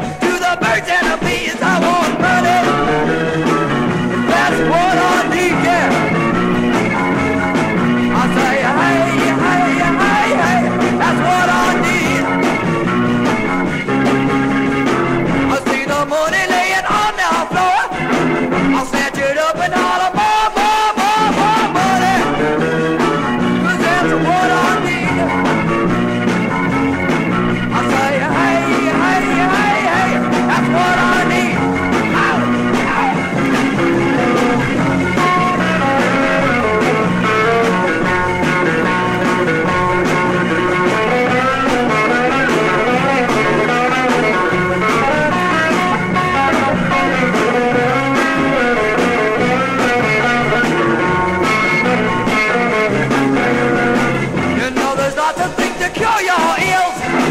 it! got the thing to cure your ills.